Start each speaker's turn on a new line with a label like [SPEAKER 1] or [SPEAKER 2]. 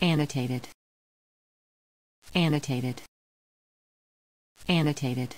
[SPEAKER 1] Annotated. Annotated. Annotated.